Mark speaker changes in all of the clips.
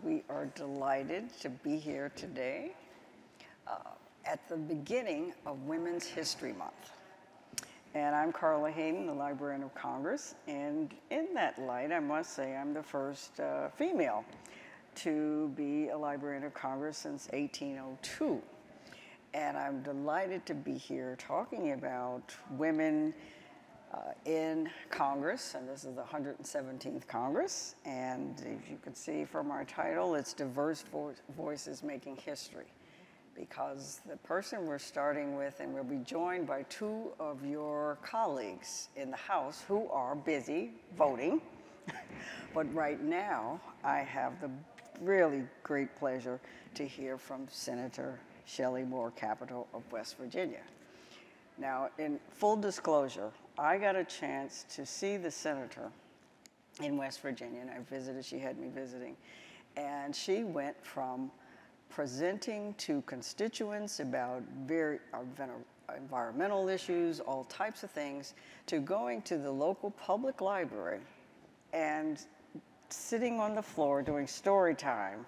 Speaker 1: We are delighted to be here today uh, at the beginning of Women's History Month. And I'm Carla Hayden, the Librarian of Congress. And in that light, I must say I'm the first uh, female to be a Librarian of Congress since 1802. And I'm delighted to be here talking about women uh, in Congress, and this is the 117th Congress. And as you can see from our title, it's Diverse Vo Voices Making History. Because the person we're starting with, and we'll be joined by two of your colleagues in the House who are busy voting. but right now, I have the really great pleasure to hear from Senator Shelley Moore Capito of West Virginia. Now, in full disclosure, I got a chance to see the senator in West Virginia, and I visited, she had me visiting, and she went from presenting to constituents about very environmental issues, all types of things, to going to the local public library and sitting on the floor doing story time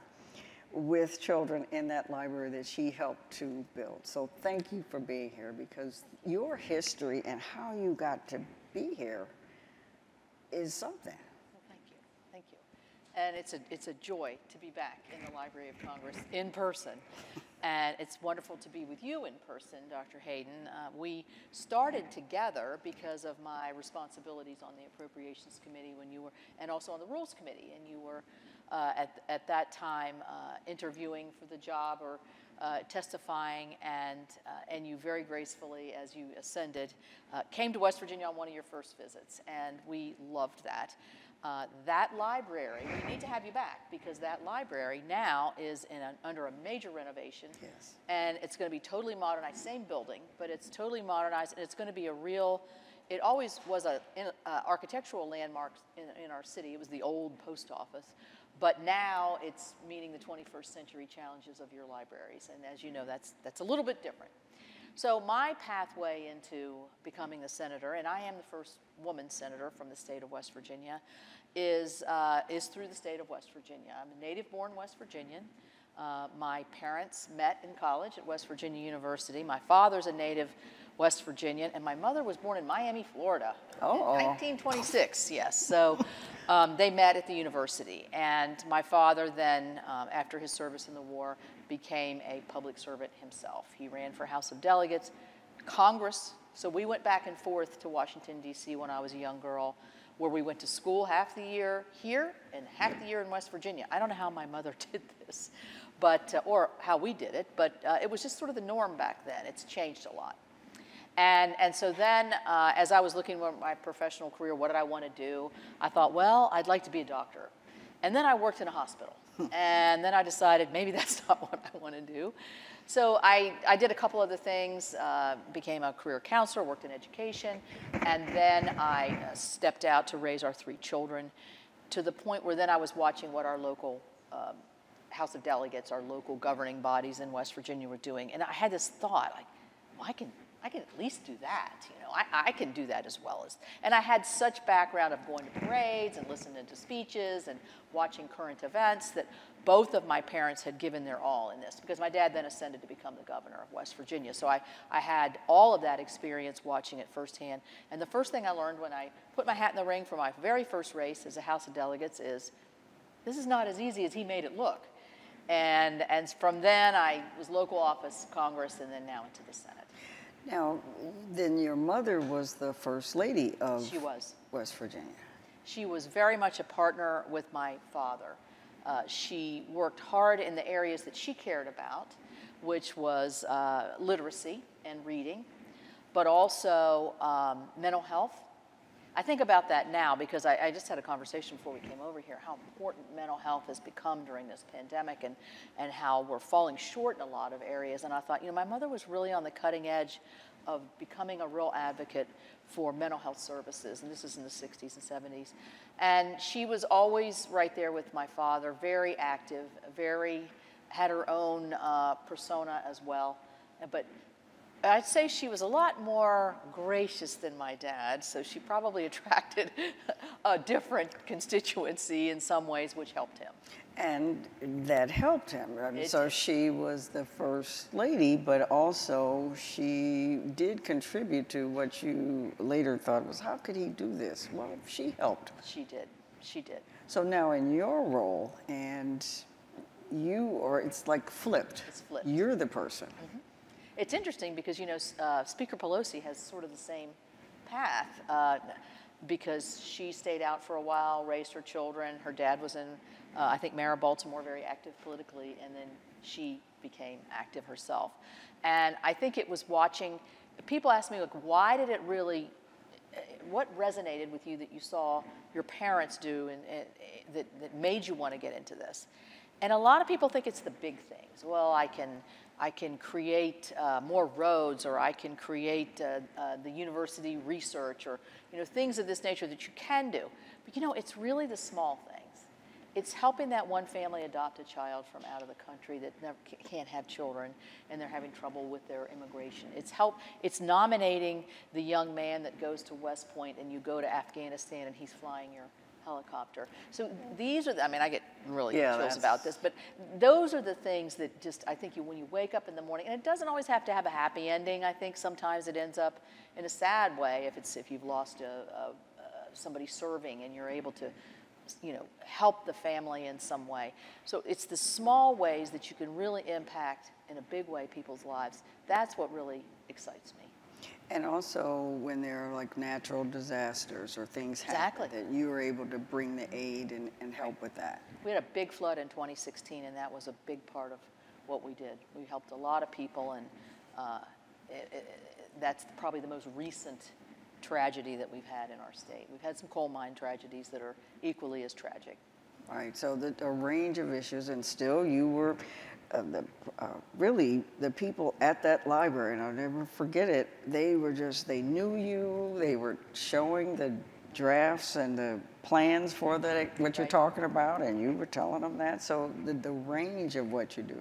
Speaker 1: with children in that library that she helped to build. So thank you for being here because your history and how you got to be here is something.
Speaker 2: Thank you, thank you. And it's a, it's a joy to be back in the Library of Congress in person. And it's wonderful to be with you in person, Dr. Hayden. Uh, we started together because of my responsibilities on the Appropriations Committee when you were, and also on the Rules Committee, and you were uh, at, at that time uh, interviewing for the job or uh, testifying, and, uh, and you very gracefully, as you ascended, uh, came to West Virginia on one of your first visits, and we loved that. Uh, that library, we need to have you back because that library now is in an, under a major renovation.
Speaker 1: Yes.
Speaker 2: And it's going to be totally modernized, same building, but it's totally modernized, and it's going to be a real it always was an architectural landmark in, in, our city. It was the old post office. But now it's meeting the 21st century challenges of your libraries. And as you know, that's, that's a little bit different. So my pathway into becoming the senator, and I am the first woman senator from the state of West Virginia, is, uh, is through the state of West Virginia. I'm a native-born West Virginian. Uh, my parents met in college at West Virginia University. My father's a native West Virginia, and my mother was born in Miami, Florida.
Speaker 1: Oh.
Speaker 2: In 1926, yes. So um, they met at the university. And my father then, um, after his service in the war, became a public servant himself. He ran for House of Delegates, Congress. So we went back and forth to Washington, D.C. when I was a young girl, where we went to school half the year here and half the year in West Virginia. I don't know how my mother did this, but, uh, or how we did it, but uh, it was just sort of the norm back then. It's changed a lot. And, and so then, uh, as I was looking at my professional career, what did I want to do? I thought, well, I'd like to be a doctor. And then I worked in a hospital. and then I decided maybe that's not what I want to do. So I, I did a couple other things, uh, became a career counselor, worked in education, and then I uh, stepped out to raise our three children to the point where then I was watching what our local um, House of Delegates, our local governing bodies in West Virginia were doing. And I had this thought, like, well, I can I can at least do that. You know, I, I can do that as well as. And I had such background of going to parades and listening to speeches and watching current events that both of my parents had given their all in this because my dad then ascended to become the governor of West Virginia. So I, I had all of that experience watching it firsthand. And the first thing I learned when I put my hat in the ring for my very first race as a House of Delegates is this is not as easy as he made it look. And, and from then I was local office, Congress, and then now into the Senate.
Speaker 1: Now, then your mother was the first lady of
Speaker 2: she was.
Speaker 1: West Virginia.
Speaker 2: She was very much a partner with my father. Uh, she worked hard in the areas that she cared about, which was uh, literacy and reading, but also um, mental health I think about that now because I, I, just had a conversation before we came over here how important mental health has become during this pandemic and, and how we're falling short in a lot of areas. And I thought, you know, my mother was really on the cutting edge of becoming a real advocate for mental health services, and this is in the 60s and 70s. And she was always right there with my father, very active, very, had her own uh, persona as well. But I'd say she was a lot more gracious than my dad, so she probably attracted a different constituency in some ways, which helped him.
Speaker 1: And that helped him. I mean, so she was the first lady, but also she did contribute to what you later thought was, how could he do this? Well, she helped.
Speaker 2: She did. She did.
Speaker 1: So now in your role, and you, are, it's like flipped.
Speaker 2: It's flipped.
Speaker 1: You're the person. Mm-hmm.
Speaker 2: It's interesting because you know uh, Speaker Pelosi has sort of the same path uh, because she stayed out for a while, raised her children. Her dad was in, uh, I think, of Baltimore, very active politically, and then she became active herself. And I think it was watching. People ask me like, why did it really? uh, What resonated with you that you saw your parents do and, and uh, that, that made you want to get into this? And a lot of people think it's the big things. Well, I can, I can create uh, more roads, or I can create uh, uh, the university research, or you know things of this nature that you can do. But you know, it's really the small things. It's helping that one family adopt a child from out of the country that never, can't have children, and they're having trouble with their immigration. It's help. It's nominating the young man that goes to West Point, and you go to Afghanistan, and he's flying your helicopter. So these are, the, I mean, I get really
Speaker 1: Yeah,
Speaker 2: chills
Speaker 1: that's-
Speaker 2: about this, but those are the things that just, I think you, when you wake up in the morning, and it doesn't always have to have a happy ending. I think sometimes it ends up in a sad way if it's, if you've lost a, a, a somebody serving and you're able to, you know, help the family in some way. So it's the small ways that you can really impact in a big way people's lives. That's what really excites me.
Speaker 1: And also when there are like natural disasters or things
Speaker 2: Exactly.
Speaker 1: happen, that you were able to bring the aid and, and help with that.
Speaker 2: We had a big flood in 2016, and that was a big part of what we did. We helped a lot of people, and uh, it, it, that's probably the most recent tragedy that we've had in our state. We've had some coal mine tragedies that are equally as tragic.
Speaker 1: Right, so the, a range of issues, and still you were uh, the, uh, really the people at that library, and I'll never forget it. They were just, they knew you, they were showing the drafts and the plans for that, what you're talking about, and you were telling them that. So the, the range of what you do.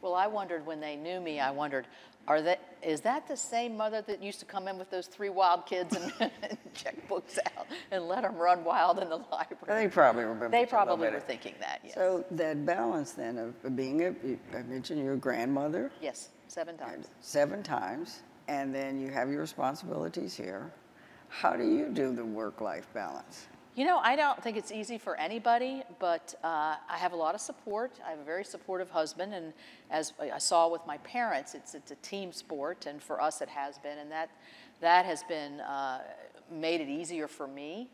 Speaker 2: Well, I wondered when they knew me, I wondered, are that, is that the same mother that used to come in with those three wild kids and, and check books out and let them run wild in the library?
Speaker 1: They probably remember.
Speaker 2: They probably were thinking that, yes.
Speaker 1: So that balance then of being a, I mentioned your grandmother
Speaker 2: yes, seven times.
Speaker 1: seven times, and then you have your responsibilities here. How do you do the work-life balance?
Speaker 2: You know, I don't think it's easy for anybody, but uh, I have a lot of support. I have a very supportive husband, and as I saw with my parents, it's, it's a team sport, and for us it has been, and that, that has been uh, made it easier for me.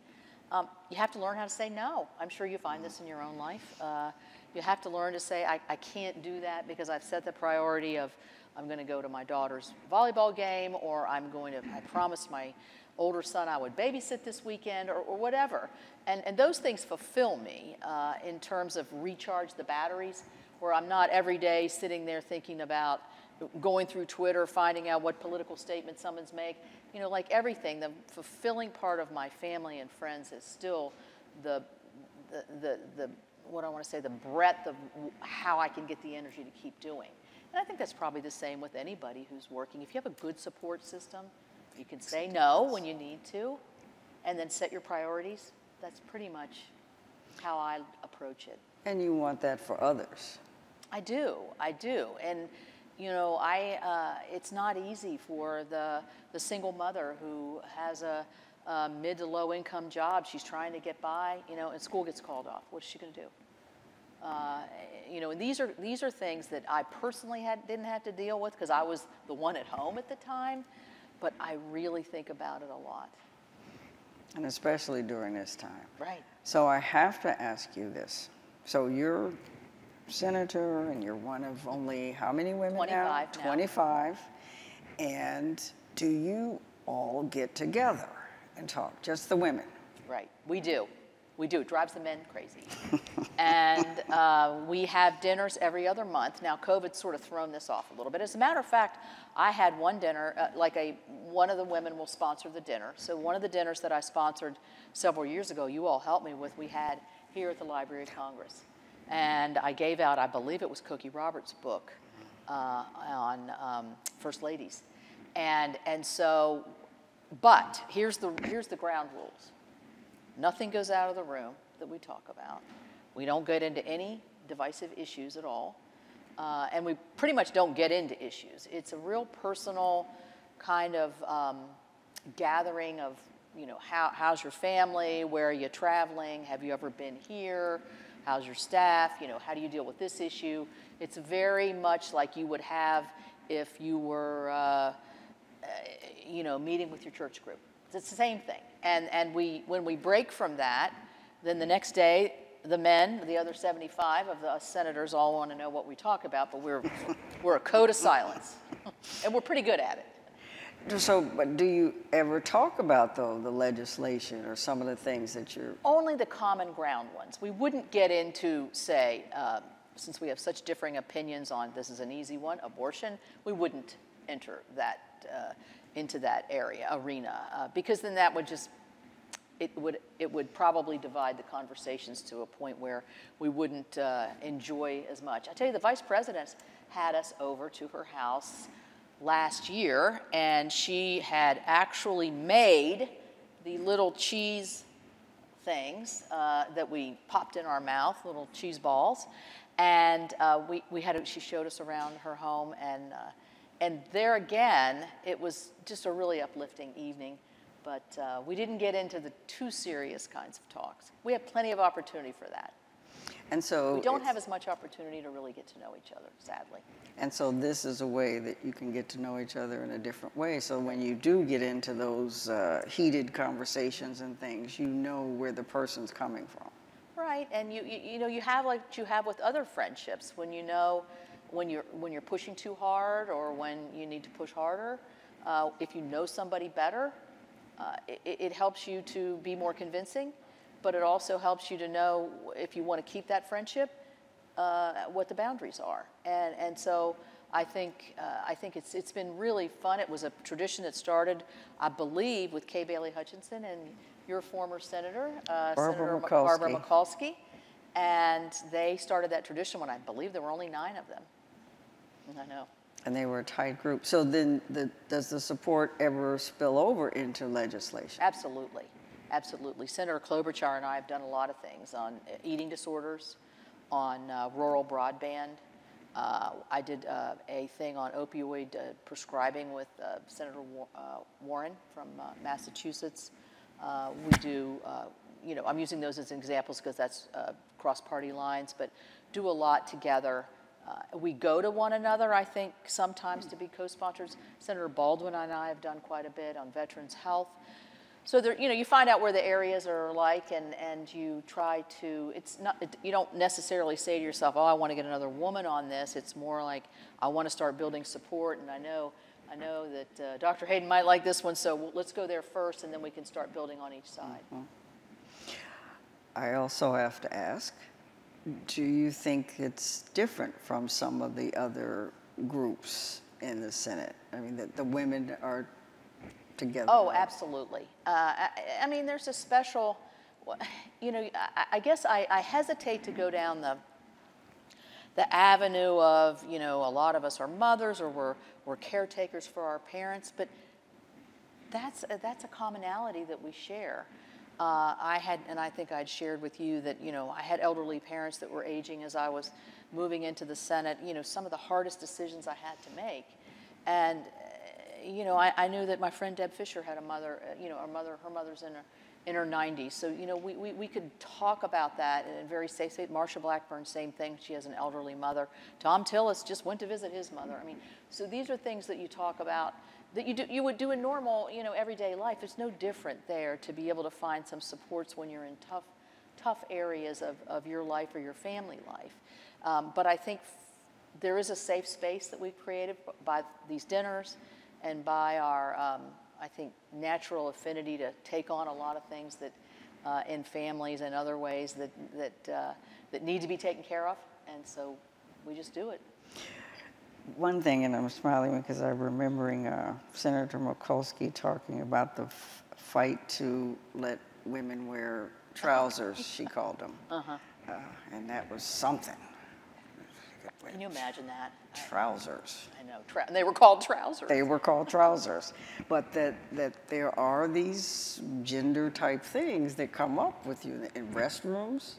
Speaker 2: Um, you have to learn how to say no. I'm sure you find this in your own life. Uh, you have to learn to say, I, I can't do that because I've set the priority of I'm going to go to my daughter's volleyball game, or I'm going to, I promised my older son I would babysit this weekend, or, or whatever. And, and those things fulfill me uh, in terms of recharge the batteries, where I'm not every day sitting there thinking about going through Twitter, finding out what political statement someone's make. You know, like everything, the fulfilling part of my family and friends is still the, the, the, the what I want to say, the breadth of how I can get the energy to keep doing. And I think that's probably the same with anybody who's working. If you have a good support system, you can say no when you need to, and then set your priorities. That's pretty much how I approach it.
Speaker 1: And you want that for others.
Speaker 2: I do, I do, and you know, I uh, it's not easy for the the single mother who has a, a mid to low income job. She's trying to get by, you know, and school gets called off. What is she going to do? Uh, you know, and these are these are things that I personally had didn't have to deal with because I was the one at home at the time, but I really think about it a lot.
Speaker 1: And especially during this time.
Speaker 2: Right.
Speaker 1: So I have to ask you this. So you're senator and you're one of only how many women now?
Speaker 2: 25 now.
Speaker 1: 25. And do you all get together and talk? Just the women?
Speaker 2: Right, we do. We do. It drives the men crazy. and uh, we have dinners every other month. Now, COVID's sort of thrown this off a little bit. As a matter of fact, I had one dinner, uh, like a one of the women will sponsor the dinner. So one of the dinners that I sponsored several years ago, you all helped me with, we had here at the Library of Congress. And I gave out, I believe it was Cokie Roberts' book uh, on um, First Ladies. And, and so, but here's the, here's the ground rules. Nothing goes out of the room that we talk about. We don't get into any divisive issues at all. Uh, and we pretty much don't get into issues. It's a real personal kind of um, gathering of, you know, how, how's your family? Where are you traveling? Have you ever been here? How's your staff? You know, how do you deal with this issue? It's very much like you would have if you were, uh, you know, meeting with your church group. It's the same thing. And, and we, when we break from that, then the next day, the men, the other 75 of the us senators all want to know what we talk about, but we're, we're a code of silence. and we're pretty good at it.
Speaker 1: So, but do you ever talk about though the legislation or some of the things that you're?
Speaker 2: Only the common ground ones. We wouldn't get into, say, um, since we have such differing opinions on this is an easy one, abortion, we wouldn't enter that uh, into that area, arena, uh, because then that would just it would it would probably divide the conversations to a point where we wouldn't uh, enjoy as much. I tell you, the vice president had us over to her house last year, and she had actually made the little cheese things uh, that we popped in our mouth, little cheese balls, and uh, we, we had a, she showed us around her home, and uh, and there again, it was just a really uplifting evening. But uh, we didn't get into the too serious kinds of talks. We have plenty of opportunity for that.
Speaker 1: And so
Speaker 2: We don't have as much opportunity to really get to know each other, sadly.
Speaker 1: And so this is a way that you can get to know each other in a different way. So when you do get into those uh, heated conversations and things, you know where the person's coming from.
Speaker 2: Right, and you, you, you know, you have like you have with other friendships when you know when you're when you're pushing too hard or when you need to push harder. Uh, if you know somebody better, uh, it, it helps you to be more convincing, but it also helps you to know if you want to keep that friendship, uh, what the boundaries are. And, and so I think, uh, I think it's, it's been really fun. It was a tradition that started, I believe, with Kay Bailey Hutchinson and your former senator, uh,
Speaker 1: Barbara
Speaker 2: Senator
Speaker 1: Mikulski.
Speaker 2: Barbara Mikulski. And they started that tradition when I believe there were only nine of them. I know.
Speaker 1: And they were a tight group. So then the, does the support ever spill over into legislation?
Speaker 2: Absolutely, absolutely. Senator Klobuchar and I have done a lot of things on uh, eating disorders, on uh, rural broadband. Uh, I did uh, a thing on opioid uh, prescribing with uh, Senator Wa- uh, Warren from uh, Massachusetts. Uh, we do, uh, you know, I'm using those as examples because that's uh, cross-party lines, but do a lot together. Uh, we go to one another, I think, sometimes to be co-sponsors. Senator Baldwin and I have done quite a bit on veterans' health. So there, you know, you find out where the areas are like, and, and you try to. It's not. You don't necessarily say to yourself, "Oh, I want to get another woman on this." It's more like, "I want to start building support." And I know, I know that uh, Dr. Hayden might like this one, so let's go there first, and then we can start building on each side.
Speaker 1: I also have to ask, do you think it's different from some of the other groups in the Senate? I mean, that the women are together.
Speaker 2: Oh, absolutely. Uh, I, I mean, there's a special, you know, I, I guess I, I hesitate to go down the, the avenue of, you know, a lot of us are mothers or we're, we're caretakers for our parents, but that's a, that's a commonality that we share. Uh, I had, and I think I'd shared with you that you know I had elderly parents that were aging as I was moving into the Senate. You know, some of the hardest decisions I had to make, and uh, you know I, I knew that my friend Deb Fischer had a mother. Uh, you know, her mother, her mother's in her in her 90s. So you know we, we, we could talk about that in a very safe state. Marsha Blackburn, same thing. She has an elderly mother. Thom Tillis just went to visit his mother. I mean, so these are things that you talk about that you, do, you would do in normal, you know, everyday life. It's no different there to be able to find some supports when you're in tough, tough areas of, of your life or your family life. Um, but I think there is a safe space that we've created by these dinners and by our, um, I think, natural affinity to take on a lot of things that uh, in families and other ways that, that, uh, that need to be taken care of. And so we just do it.
Speaker 1: One thing, and I'm smiling because I'm remembering uh, Senator Mikulski talking about the f- fight to let women wear trousers, she called them.
Speaker 2: Uh-huh.
Speaker 1: Uh, and that was something.
Speaker 2: Can you imagine that?
Speaker 1: Trousers.
Speaker 2: I know. And they were called trousers.
Speaker 1: They were called trousers. But that, that there are these gender type things that come up with you in restrooms.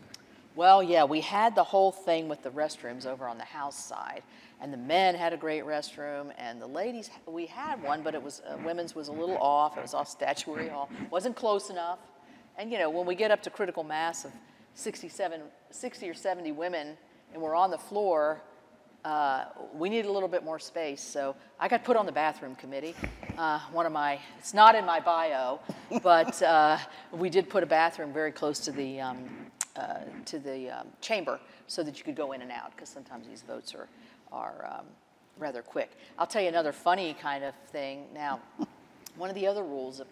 Speaker 2: Well, yeah, we had the whole thing with the restrooms over on the house side, and the men had a great restroom, and the ladies we had one, but it was uh, women's was a little off. It was off statuary hall, wasn't close enough, and you know when we get up to critical mass of 67, 60 or 70 women, and we're on the floor, uh, we need a little bit more space. So I got put on the bathroom committee. Uh, one of my, it's not in my bio, but uh, we did put a bathroom very close to the, um, uh, to the um, chamber so that you could go in and out because sometimes these votes are, are um, rather quick. I'll tell you another funny kind of thing. Now, one of the other rules of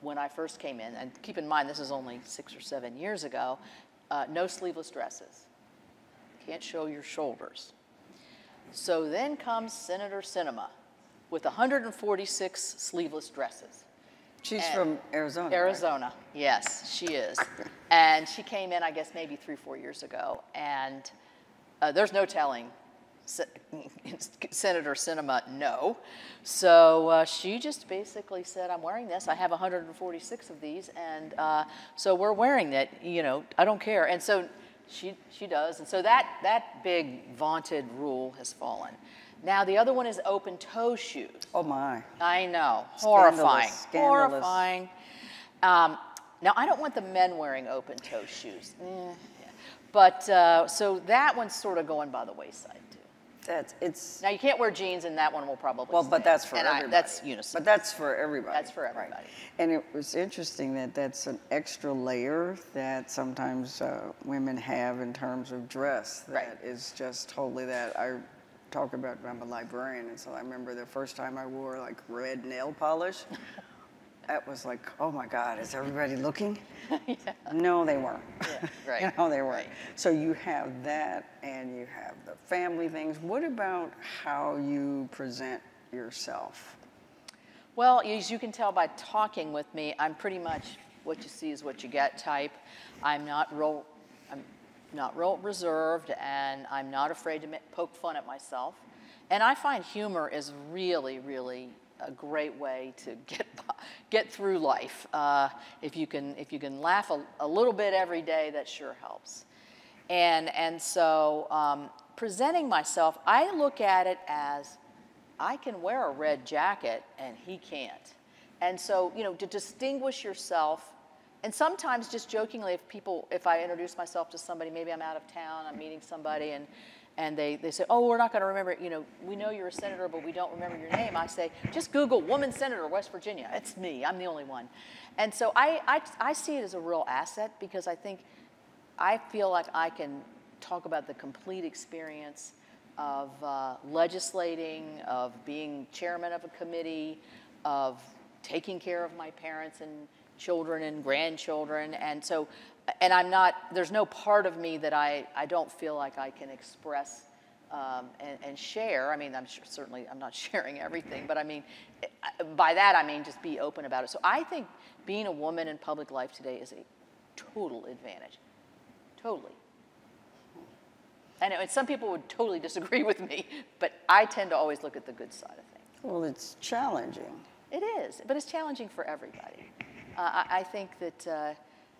Speaker 2: when I first came in, and keep in mind this is only six or seven years ago, uh, no sleeveless dresses. Can't show your shoulders. So then comes Senator Sinema with 146 sleeveless dresses.
Speaker 1: She's
Speaker 2: And-
Speaker 1: from Arizona. right?
Speaker 2: Arizona, yes, she is. And she came in, I guess, maybe three, four years ago. And uh, there's no telling Senator Sinema no. So uh, she just basically said, I'm wearing this. I have 146 of these. And uh, so we're wearing it. You know, I don't care. And so she, she does. And so that, that big vaunted rule has fallen. Now, the other one is open toe shoes.
Speaker 1: Oh my.
Speaker 2: I know, horrifying,
Speaker 1: scandalous.
Speaker 2: horrifying. Um, now, I don't want the men wearing open toe shoes, Eh, yeah. but uh, so that one's sort of going by the wayside too.
Speaker 1: That's it's
Speaker 2: Now, you can't wear jeans, and that one will probably.
Speaker 1: well,
Speaker 2: stay.
Speaker 1: but that's for
Speaker 2: and I-
Speaker 1: everybody.
Speaker 2: that's unisex.
Speaker 1: But that's for everybody.
Speaker 2: That's for
Speaker 1: right.
Speaker 2: everybody.
Speaker 1: And it was interesting that that's an extra layer that sometimes uh, women have in terms of dress. That
Speaker 2: Right.
Speaker 1: is just totally that. I talk about. I'm a librarian, and so I remember the first time I wore like red nail polish. That was like, oh my God, is everybody looking? No, they weren't.
Speaker 2: Yeah, right,
Speaker 1: you know, they weren't.
Speaker 2: right.
Speaker 1: So you have that and you have the family things. What about how you present yourself?
Speaker 2: Well, as you can tell by talking with me, I'm pretty much what you see is what you get type. I'm not I'm not real reserved, and I'm not afraid to poke fun at myself. And I find humor is really, really a great way to get get through life. Uh, if you can, if you can laugh a, a little bit every day, that sure helps. And and so um, presenting myself, I look at it as I can wear a red jacket and he can't. And so, you know, to distinguish yourself, and sometimes just jokingly, if people, if I introduce myself to somebody, maybe I'm out of town, I'm meeting somebody, and, and they, they say, oh, we're not going to remember, you know, we know you're a senator, but we don't remember your name. I say, just Google woman senator, West Virginia. It's me, I'm the only one. And so I, I, I see it as a real asset because I think I feel like I can talk about the complete experience of uh, legislating, of being chairman of a committee, of taking care of my parents and children and grandchildren. And so, and I'm not, there's no part of me that I, I don't feel like I can express um, and, and share. I mean, I'm sure, certainly, I'm not sharing everything, but I mean, by that I mean just be open about it. So I think being a woman in public life today is a total advantage. Totally. I know, and some people would totally disagree with me, but I tend to always look at the good side of things.
Speaker 1: Well, it's challenging.
Speaker 2: It is, but it's challenging for everybody. Uh, I, I think that uh,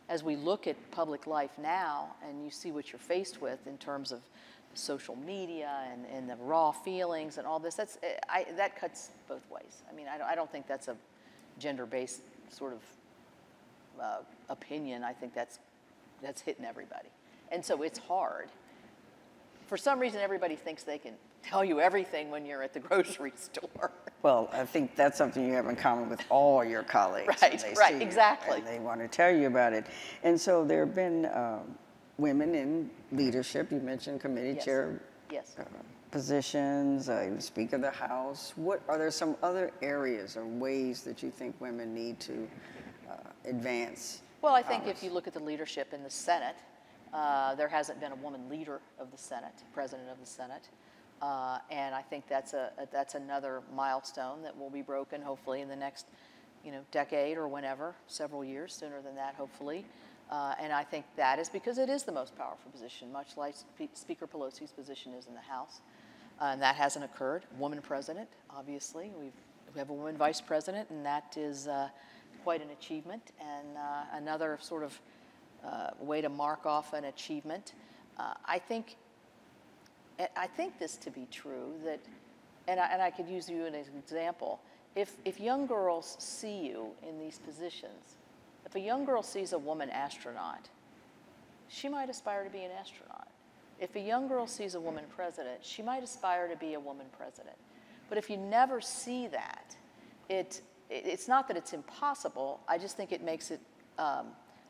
Speaker 2: as we look at public life now and you see what you're faced with in terms of social media and, and the raw feelings and all this, that's, eh, I, that cuts both ways. I mean, I don't, I don't think that's a gender based sort of uh, opinion. I think that's, that's hitting everybody. And so it's hard. For some reason, everybody thinks they can tell you everything when you're at the grocery store.
Speaker 1: Well, I think that's something you have in common with all your colleagues.
Speaker 2: Right, right, exactly.
Speaker 1: And they want to tell you about it. And so there have been um, women in leadership. You mentioned committee
Speaker 2: Yes.
Speaker 1: chair
Speaker 2: Yes.
Speaker 1: uh, positions, uh, Speaker of the House. What are there some other areas or ways that you think women need to uh, advance?
Speaker 2: Well, I think if you look at the leadership in the Senate, uh, there hasn't been a woman leader of the Senate, president of the Senate. Uh, and I think that's, a, a- that's another milestone that will be broken hopefully in the next you know, decade or whenever, several years, sooner than that, hopefully. Uh, and I think that is because it is the most powerful position, much like Spe- Speaker Pelosi's position is in the House. Uh, and that hasn't occurred. Woman president, obviously. We've, we have a woman vice president, and that is uh, quite an achievement and another sort of uh, way to mark off an achievement. uh, I think I think this to be true that, and I, and I could use you as an example. If, if young girls see you in these positions, if a young girl sees a woman astronaut, she might aspire to be an astronaut. If a young girl sees a woman president, she might aspire to be a woman president. But if you never see that, it, it it's not that it's impossible, I just think it makes it um,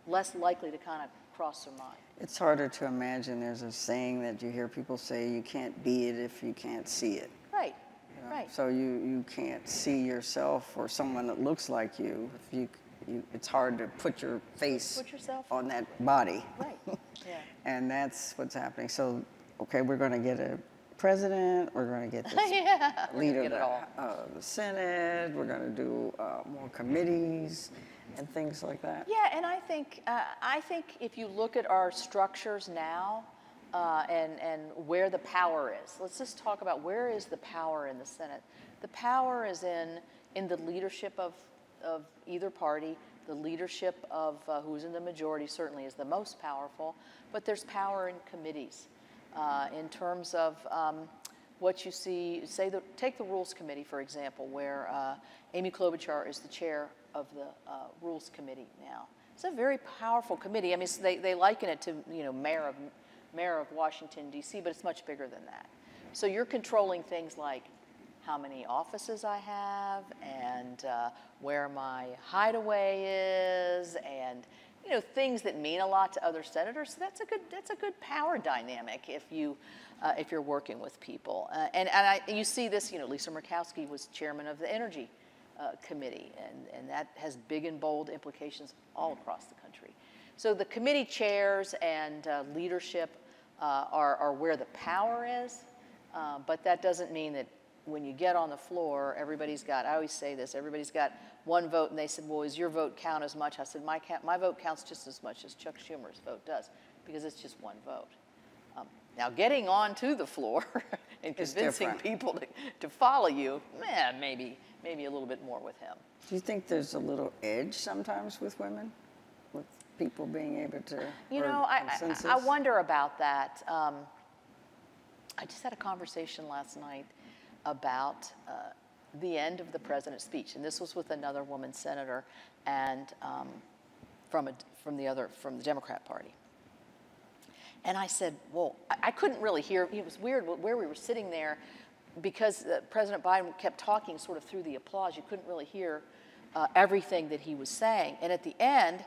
Speaker 2: less likely to kind of cross their mind.
Speaker 1: It's harder to imagine. There's a saying that you hear people say, you can't be it if you can't see it.
Speaker 2: Right,
Speaker 1: you know?
Speaker 2: right.
Speaker 1: So you, you can't see yourself or someone that looks like you. If you, you it's hard to put your face
Speaker 2: Put yourself-
Speaker 1: on that body.
Speaker 2: Right, yeah.
Speaker 1: and that's what's happening. So, okay, we're going to get a president. We're going to get this
Speaker 2: yeah,
Speaker 1: leader of the, uh, the Senate. We're going to do uh, more committees and things like that.
Speaker 2: Yeah, and I think uh, I think if you look at our structures now uh, and and where the power is, let's just talk about where is the power in the Senate. The power is in in the leadership of of either party. The leadership of uh, who's in the majority certainly is the most powerful, but there's power in committees uh, in terms of. Um, what you see, say, the, take the Rules Committee, for example, where uh, Amy Klobuchar is the chair of the uh, Rules Committee now. It's a very powerful committee. I mean, they, they liken it to, you know, mayor of, mayor of Washington, D.C., but it's much bigger than that. So you're controlling things like how many offices I have and uh, where my hideaway is and you know things that mean a lot to other senators. So that's a good that's a good power dynamic if you uh, if you're working with people. Uh, and and I, you see this. You know, Lisa Murkowski was chairman of the Energy uh, Committee, and and that has big and bold implications all across the country. So the committee chairs and uh, leadership uh, are are where the power is, uh, but that doesn't mean that when you get on the floor, everybody's got, I always say this, everybody's got one vote, and they said, well, does your vote count as much? I said, my, count, my vote counts just as much as Chuck Schumer's vote does, because it's just one vote. Um, now, getting onto the floor and convincing people to, to follow you, eh, maybe, maybe a little bit more with him.
Speaker 1: Do you think there's a little edge sometimes with women, with people being able to?
Speaker 2: You know, I, I. I wonder about that. Um, I just had a conversation last night about uh, the end of the president's speech, and this was with another woman senator, and um, from a, from the other from the Democrat Party. And I said, well, I, I couldn't really hear. It was weird where we were sitting there because uh, President Biden kept talking sort of through the applause. You couldn't really hear uh, everything that he was saying. And at the end,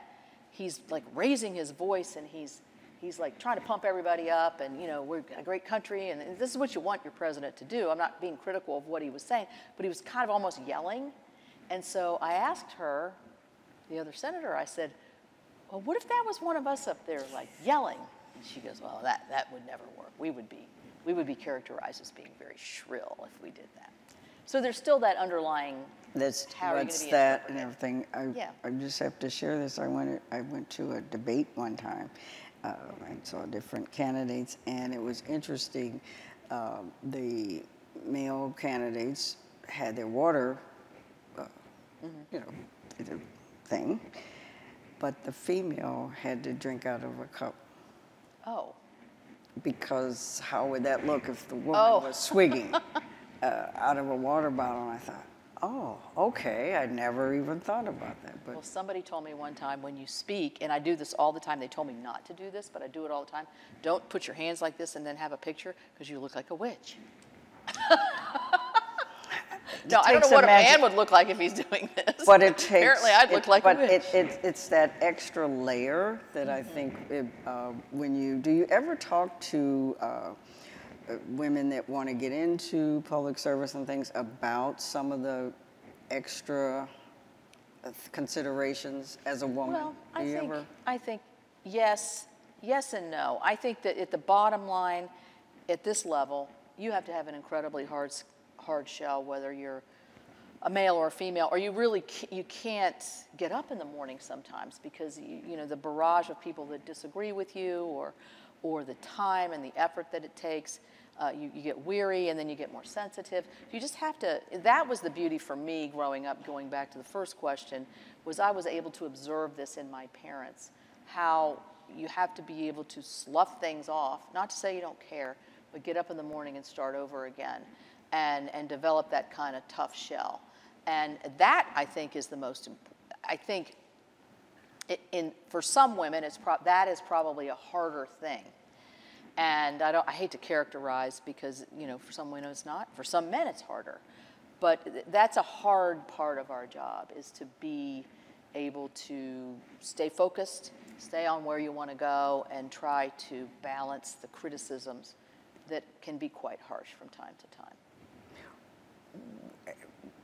Speaker 2: he's like raising his voice and he's he's like trying to pump everybody up and you know we're a great country and this is what you want your president to do i'm not being critical of what he was saying but he was kind of almost yelling and so i asked her the other senator i said well what if that was one of us up there like yelling and she goes well that, that would never work we would be we would be characterized as being very shrill if we did that so there's still that underlying
Speaker 1: That's
Speaker 2: how are
Speaker 1: what's
Speaker 2: gonna be
Speaker 1: that and everything. I,
Speaker 2: Yeah.
Speaker 1: I just have to share this. I went I went to a debate one time. Uh, I saw different candidates, and it was interesting. Um, the male candidates had their water, uh,
Speaker 2: Mm-hmm.
Speaker 1: you know, thing, but the female had to drink out of a cup
Speaker 2: oh
Speaker 1: because how would that look if the woman
Speaker 2: Oh.
Speaker 1: was swigging uh, out of a water bottle? And I thought, oh, okay, I never even thought about that. But
Speaker 2: Well, somebody told me one time when you speak, and I do this all the time, they told me not to do this, but I do it all the time. Don't put your hands like this and then have a picture because you look like a witch. no, I don't know
Speaker 1: a
Speaker 2: what a man would look like if he's doing this.
Speaker 1: but it takes.
Speaker 2: Apparently, I'd
Speaker 1: it-
Speaker 2: look like
Speaker 1: but
Speaker 2: a witch.
Speaker 1: It, it, it's that extra layer that I
Speaker 2: Mm-hmm.
Speaker 1: think it, uh, when you do you ever talk to uh, uh, women that want to get into public service and things about some of the extra uh, considerations as a woman?
Speaker 2: Well, I
Speaker 1: do you
Speaker 2: think,
Speaker 1: ever?
Speaker 2: I think yes, yes and no. I think that at the bottom line, at this level, you have to have an incredibly hard, hard shell, whether you're a male or a female, or you really you can't get up in the morning sometimes because you, you know the barrage of people that disagree with you, or or the time and the effort that it takes. Uh, you, you get weary and then you get more sensitive. You just have to. That was the beauty for me growing up. Going back to the first question, was I was able to observe this in my parents, how you have to be able to slough things off, not to say you don't care, but get up in the morning and start over again and, and develop that kind of tough shell. And that, I think, is the most, I think, in, for some women, it's pro- that is probably a harder thing. And I, don't, I hate to characterize because, you know, for some women it's not. For some men it's harder. But th- that's a hard part of our job is to be able to stay focused, stay on where you want to go, and try to balance the criticisms that can be quite harsh from time to time.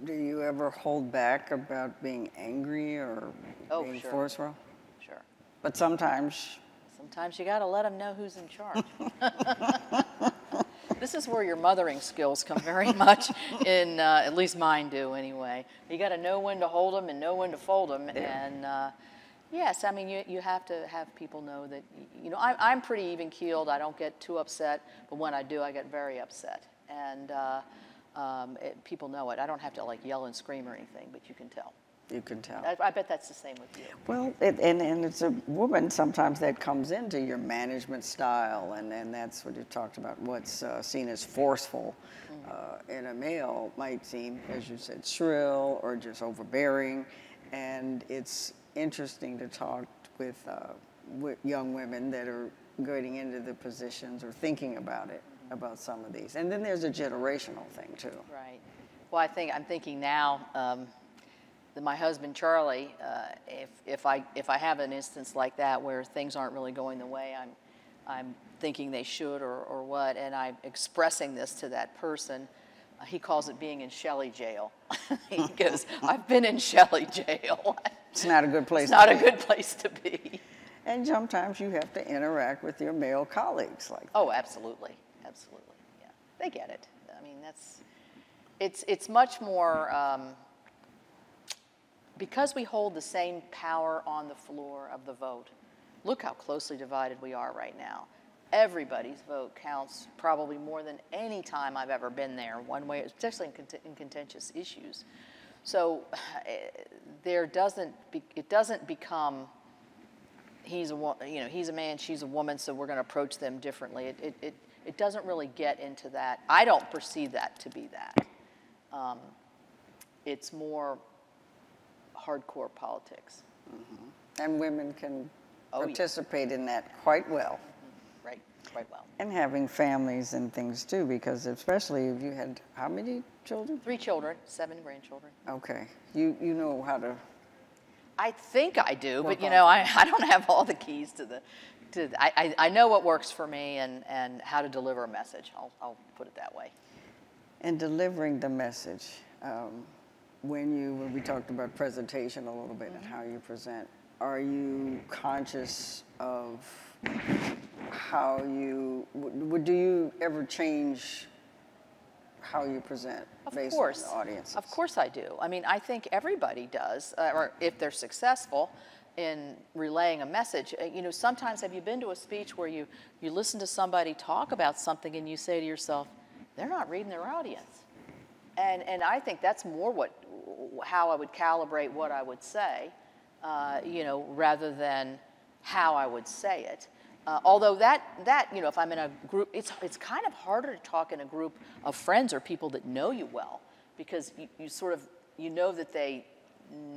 Speaker 1: Do you ever hold back about being angry or
Speaker 2: Oh,
Speaker 1: being
Speaker 2: sure.
Speaker 1: forceful?
Speaker 2: Sure.
Speaker 1: But sometimes,
Speaker 2: Sometimes you got to let them know who's in charge. this is where your mothering skills come very much in, uh, at least mine do anyway. You got to know when to hold them and know when to fold them.
Speaker 1: Yeah.
Speaker 2: And uh, yes, I mean, you, you have to have people know that, you know, I, I'm pretty even keeled. I don't get too upset, but when I do, I get very upset. And uh, um, it, people know it. I don't have to like yell and scream or anything, but you can tell.
Speaker 1: you can tell.
Speaker 2: I, I bet that's the same with you.
Speaker 1: Well, it, and, and it's a woman sometimes that comes into your management style, and, and that's what you talked about. What's uh, seen as forceful uh, in a male might seem, as you said, shrill or just overbearing. And it's interesting to talk with, uh, with young women that are getting into the positions or thinking about it, about some of these. And then there's a generational thing, too.
Speaker 2: Right. Well, I think I'm thinking now um, that my husband Charlie, uh, if if I if I have an instance like that where things aren't really going the way I'm I'm thinking they should or or what, and I'm expressing this to that person. Uh, he calls it being in Shelley jail. he goes, "I've been in Shelley jail.
Speaker 1: It's not a good place
Speaker 2: it's
Speaker 1: to
Speaker 2: not a good place to be."
Speaker 1: And sometimes you have to interact with your male colleagues like
Speaker 2: Oh, absolutely, absolutely. Yeah, they get it. I mean, that's it's it's much more um, because we hold the same power on the floor of the vote. Look how closely divided we are right now. Everybody's vote counts probably more than any time I've ever been there, one way, especially in, cont- in contentious issues. So eh, there doesn't be, it doesn't become he's a you know he's a man she's a woman so we're going to approach them differently it, it, it, it doesn't really get into that i don't perceive that to be that um, it's more hardcore politics
Speaker 1: and women can
Speaker 2: Oh, yeah.
Speaker 1: participate in that quite well.
Speaker 2: right quite well
Speaker 1: And having families and things too, because especially if you had how many children?
Speaker 2: three children seven grandchildren
Speaker 1: Okay, you you know how to.
Speaker 2: i think i do but you know I, I don't have all the keys to the to I, I, I know what works for me and, and how to deliver a message I'll, I'll put it that way
Speaker 1: And delivering the message. Um, when you when we talked about presentation a little bit and how you present, are you conscious of how you would, would do you ever change how you present
Speaker 2: Of
Speaker 1: based
Speaker 2: course.
Speaker 1: on the audience?
Speaker 2: Of course I do. I mean, I think everybody does, uh, or if they're successful in relaying a message. Uh, You know, sometimes have you been to a speech where you, you listen to somebody talk about something and you say to yourself, they're not reading their audience. And, and I think that's more what, how I would calibrate what I would say, uh, you know, rather than how I would say it. Uh, although that, that, you know, if I'm in a group, it's, it's kind of harder to talk in a group of friends or people that know you well because you, you sort of, you know that they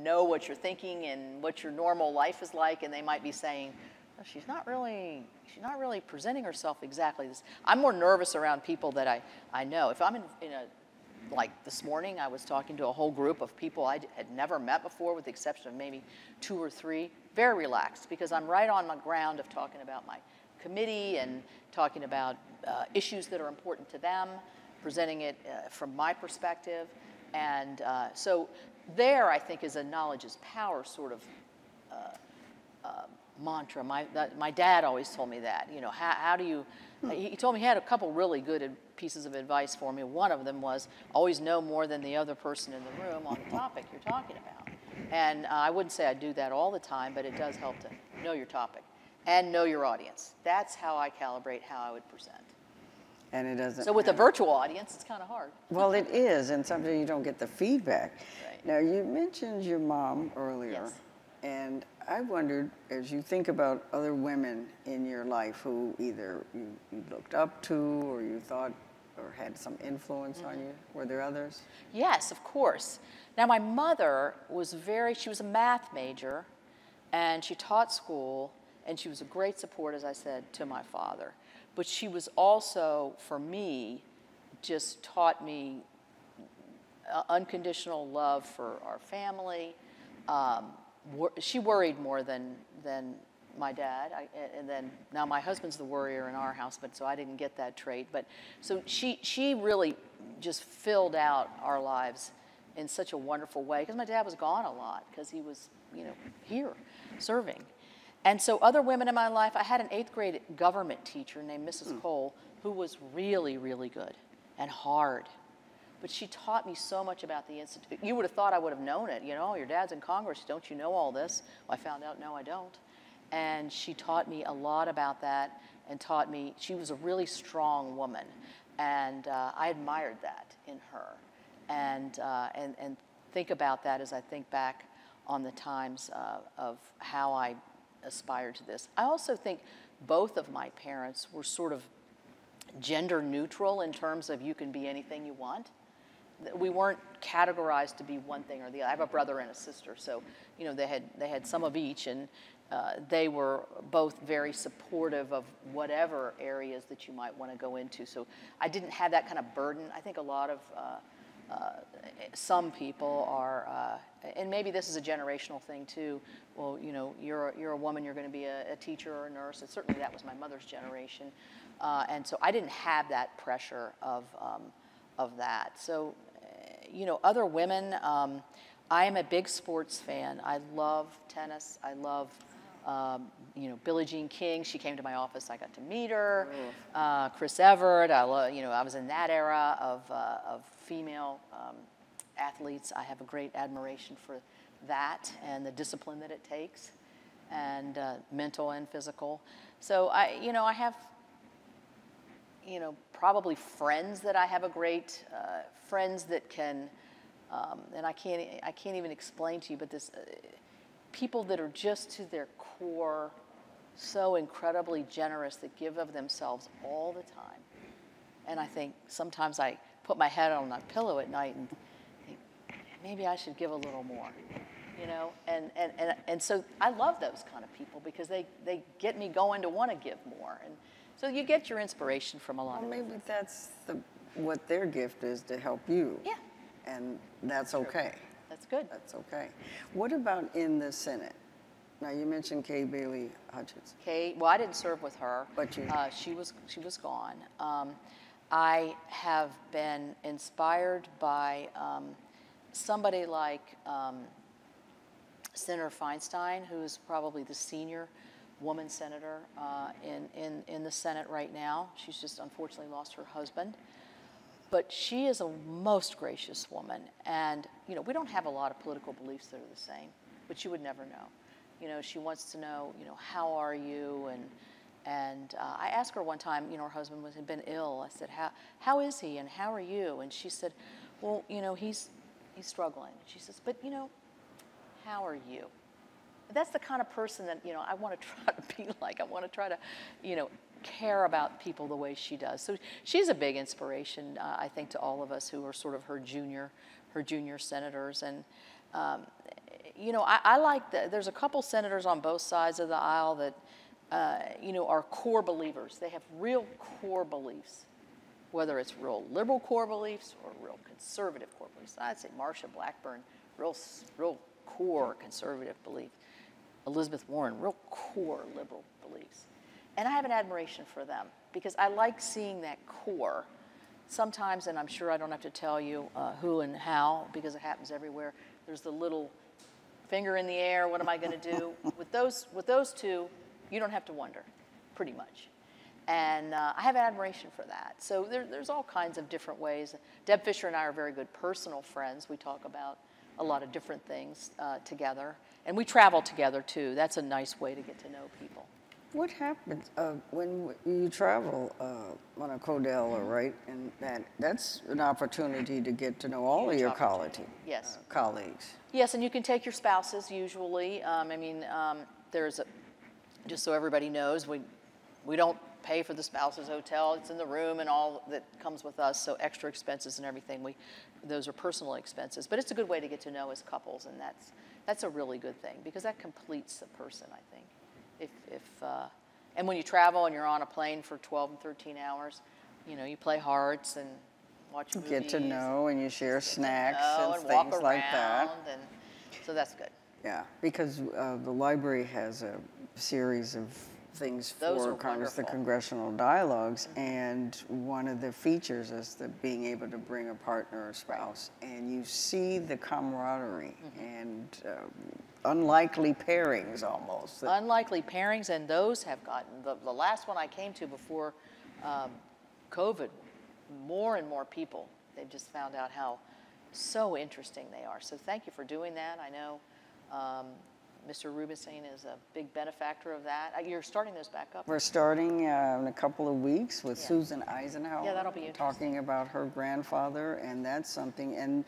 Speaker 2: know what you're thinking and what your normal life is like and they might be saying, "Oh, she's not really, she's not really presenting herself exactly this. I'm more nervous around people that I, I know. If I'm in, in a, like this morning, I was talking to a whole group of people I had never met before, with the exception of maybe two or three. Very relaxed because I'm right on my ground of talking about my committee and talking about uh, issues that are important to them, presenting it uh, from my perspective. And uh, so there, I think, is a knowledge is power sort of uh, uh, mantra. My, that, my dad always told me that. You know, how, how do you, hmm. he he told me he had a couple really good pieces of advice for me. One of them was always know more than the other person in the room on the topic you're talking about. And uh, I wouldn't say I do that all the time, but it does help to know your topic and know your audience. That's how I calibrate how I would present.
Speaker 1: And it doesn't.
Speaker 2: So with a virtual audience, it's kind of hard.
Speaker 1: Well, it is, and sometimes you don't get the feedback.
Speaker 2: Right.
Speaker 1: Now, you mentioned your mom earlier,
Speaker 2: Yes.
Speaker 1: and I wondered, as you think about other women in your life who either you, you looked up to or you thought or had some influence on mm-hmm. you, were there others?
Speaker 2: Yes, of course. Now, my mother was very, she was a math major and she taught school and she was a great support, as I said, to my father. But she was also, for me, just taught me uh, unconditional love for our family. Um, wor- she worried more than, than my dad. I, and then now my husband's the worrier in our house, but so I didn't get that trait. But so she, she really just filled out our lives in such a wonderful way because my dad was gone a lot because he was, you know, here serving. And so other women in my life, I had an eighth grade government teacher named Mrs. Cole who was really, really good and hard. But she taught me so much about the Institute. You would have thought I would have known it. You know, your dad's in Congress. Don't you know all this? Well, I found out, no, I don't. And she taught me a lot about that and taught me, she was a really strong woman. And uh, I admired that in her. And, uh, and, and think about that as I think back on the times uh, of how I aspired to this. I also think both of my parents were sort of gender neutral in terms of you can be anything you want. We weren't categorized to be one thing or the other. I have a brother and a sister, so you know they had they had some of each, and uh, they were both very supportive of whatever areas that you might want to go into. So I didn't have that kind of burden. I think a lot of uh, some people are, uh, and maybe this is a generational thing too. Well, you know, you're a, you're a woman, you're going to be a, a, teacher or a nurse. And certainly that was my mother's generation, uh, and so I didn't have that pressure of um, of that. So, you know, other women. Um, I am a big sports fan. I love tennis. I love um, you know, Billie Jean King, she came to my office. I got to meet her. Uh, Chris Evert, I love, you know, I was in that era of, uh, of female um, athletes. I have a great admiration for that and the discipline that it takes, and uh, mental and physical. So I, you know, I have, you know, probably friends that I have a great uh, friends that can, um, and I can't, I can't even explain to you, but this uh, people that are just to their core so incredibly generous that give of themselves all the time. And I think sometimes I put my head on my pillow at night and think, maybe I should give a little more, you know? And, and, and, and so I love those kind of people because they, they get me going to want to give more. And so you get your inspiration from a lot
Speaker 1: Well,
Speaker 2: of
Speaker 1: maybe that's the, what their gift is to help you.
Speaker 2: Yeah.
Speaker 1: And that's okay.
Speaker 2: That's good.
Speaker 1: That's okay. What about in the Senate? Now, you mentioned Kay Bailey Hutchison.
Speaker 2: Kay, well, I didn't serve with her.
Speaker 1: But you-
Speaker 2: Uh, she was, she was gone. Um, I have been inspired by um, somebody like um, Senator Feinstein, who's probably the senior woman senator uh, in, in, in the Senate right now. She's just unfortunately lost her husband. But she is a most gracious woman. And, you know, we don't have a lot of political beliefs that are the same, but you would never know. You know, she wants to know, you know, how are you? And, and uh, I asked her one time, you know, her husband was, had been ill. I said, how, how is he and how are you? And she said, well, you know, he's, he's struggling. She says, but, you know, how are you? That's the kind of person that, you know, I want to try to be like. I want to try to, you know, care about people the way she does. So she's a big inspiration, uh, I think, to all of us who are sort of her junior, her junior senators. And um, you know, I, I like that. There's a couple senators on both sides of the aisle that, uh, you know, are core believers. They have real core beliefs, whether it's real liberal core beliefs or real conservative core beliefs. I'd say Marsha Blackburn, real, real core conservative belief. Elizabeth Warren, real core liberal beliefs. And I have an admiration for them because I like seeing that core. Sometimes, and I'm sure I don't have to tell you uh, who and how because it happens everywhere, there's the little finger in the air, what am I going to do? with, those, with those two, you don't have to wonder, pretty much. And uh, I have admiration for that. So there, there's all kinds of different ways. Deb Fischer and I are very good personal friends. We talk about a lot of different things uh, together. And we travel together too. That's a nice way to get to know people.
Speaker 1: What happens uh, when you travel uh, on a Codella, right? And that that's an opportunity to get to know all of your colleagues.
Speaker 2: Yes.
Speaker 1: colleagues.
Speaker 2: Yes, and you can take your spouses usually. Um, I mean, um, there's a, just so everybody knows, we, we don't pay for the spouse's hotel. It's in the room and all that comes with us. So extra expenses and everything, we, those are personal expenses. But it's a good way to get to know as couples, and that's, that's a really good thing because that completes the person, I think. If, if, uh, and when you travel and you're on a plane for 12 and 13 hours, you know, you play hearts and watch movies.
Speaker 1: Get to know and you share snacks and,
Speaker 2: and
Speaker 1: things like that.
Speaker 2: and so that's good.
Speaker 1: Yeah, because uh, the library has a series of things for Congress, the congressional dialogues, and one of the features is the being able to bring a partner or spouse, and you see the camaraderie
Speaker 2: Mm-hmm.
Speaker 1: and um, unlikely pairings almost.
Speaker 2: Unlikely pairings, and those have gotten, the, the last one I came to before um, COVID, more and more people, they've just found out how so interesting they are. So thank you for doing that. I know um, Mr. Rubenstein is a big benefactor of that. Uh, You're starting those back up?
Speaker 1: We're starting uh, in a couple of weeks with
Speaker 2: Yeah.
Speaker 1: Susan Eisenhower.
Speaker 2: Yeah, that'll be interesting.
Speaker 1: Talking about her grandfather, and that's something. And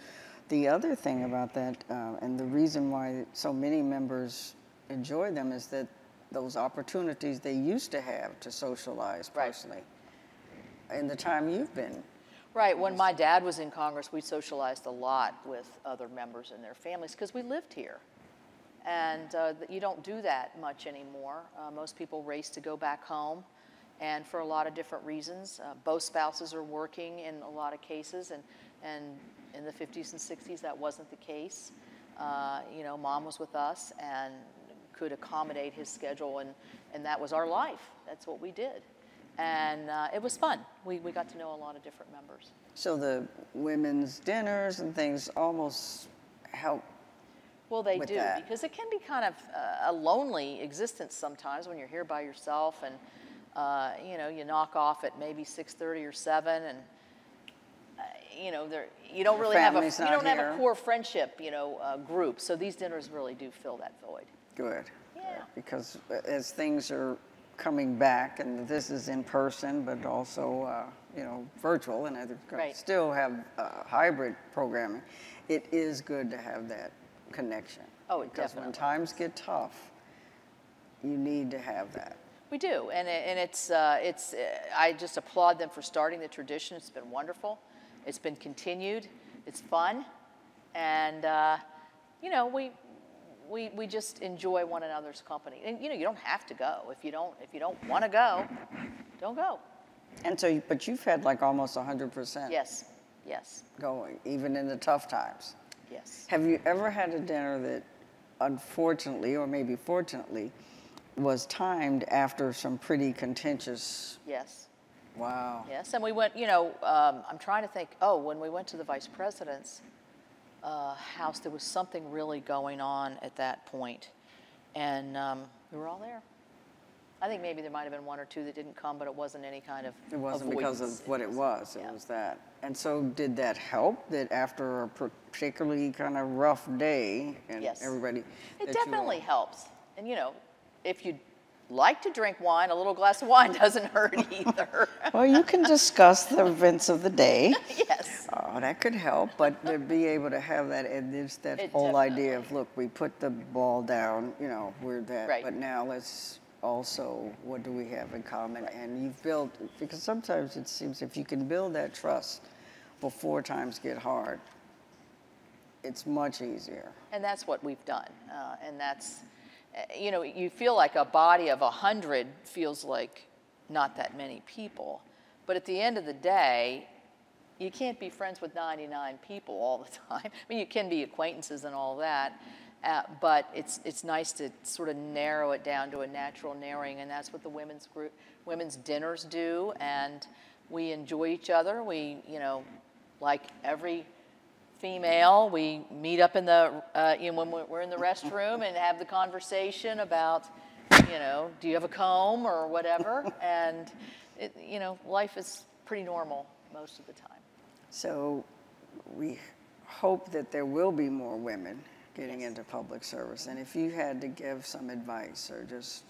Speaker 1: the other thing about that, uh, and the reason why so many members enjoy them, is that those opportunities they used to have to socialize
Speaker 2: Right.
Speaker 1: personally. In the time you've been,
Speaker 2: Right. When my dad was in Congress, we socialized a lot with other members and their families because we lived here. And uh, you don't do that much anymore. Uh, most people race to go back home, and for a lot of different reasons. Uh, both spouses are working in a lot of cases, and, and in the 50s and 60s, that wasn't the case. Uh, you know, mom was with us and could accommodate his schedule, and, and that was our life. That's what we did. And uh, it was fun. We, we got to know a lot of different members.
Speaker 1: so the women's dinners and things almost help.
Speaker 2: Well, they do
Speaker 1: that.
Speaker 2: because it can be kind of uh, a lonely existence sometimes when you're here by yourself, and uh, you know you knock off at maybe 6:30 or 7, and uh, you know there you don't
Speaker 1: Your
Speaker 2: really have a you don't have a core friendship, you know, uh, group. So these dinners really do fill that void.
Speaker 1: Good.
Speaker 2: Yeah.
Speaker 1: Because as things are coming back, and this is in person, but also, uh, you know, virtual, and other
Speaker 2: Right.
Speaker 1: still have uh, hybrid programming, it is good to have that connection.
Speaker 2: Oh, it
Speaker 1: Because when
Speaker 2: definitely
Speaker 1: times get tough, you need to have that.
Speaker 2: We do, and, it, and it's, uh, it's, uh, I just applaud them for starting the tradition. It's been wonderful. It's been continued. It's fun. And, uh, you know, we, we, we just enjoy one another's company. And, you know, you don't have to go. If you don't, if you don't want to go, don't go.
Speaker 1: And so, you- but you've had like almost 100%
Speaker 2: Yes, yes,
Speaker 1: going, even in the tough times.
Speaker 2: Yes.
Speaker 1: Have you ever had a dinner that, unfortunately, or maybe fortunately, was timed after some pretty contentious?
Speaker 2: Yes.
Speaker 1: Wow.
Speaker 2: Yes, and we went, you know, um, I'm trying to think, oh, when we went to the vice president's uh, house, there was something really going on at that point, and um, we were all there. I think maybe there might have been one or two that didn't come, but it wasn't any kind of
Speaker 1: It wasn't because of what it was. It
Speaker 2: yeah.
Speaker 1: was that. And so, did that help? That after a particularly kind of rough day, and
Speaker 2: Yes.
Speaker 1: everybody,
Speaker 2: It definitely helps, and you know, if you like to drink wine, a little glass of wine doesn't hurt either.
Speaker 1: Well, you can discuss the events of the day.
Speaker 2: yes.
Speaker 1: Oh, that could help, but to be able to have that, and there's that
Speaker 2: It
Speaker 1: whole idea of, look, we put the ball down, you know, we're that,
Speaker 2: Right.
Speaker 1: but now let's also, what do we have in common? And you've built, because sometimes it seems if you can build that trust before times get hard, it's much easier.
Speaker 2: And that's what we've done. Uh, and that's, uh, you know, you feel like a body of a 100 feels like not that many people. But at the end of the day, you can't be friends with 99 people all the time. I mean, you can be acquaintances and all that. Uh, but it's, it's nice to sort of narrow it down to a natural narrowing, and that's what the women's group, women's dinners do. And we enjoy each other. We, you know, like every female, we meet up in the, uh, you know, when we're- we're in the restroom and have the conversation about, you know, do you have a comb or whatever? and, it, you know, life is pretty normal most of the time.
Speaker 1: So we hope that there will be more women getting into public service. And if you had to give some advice or just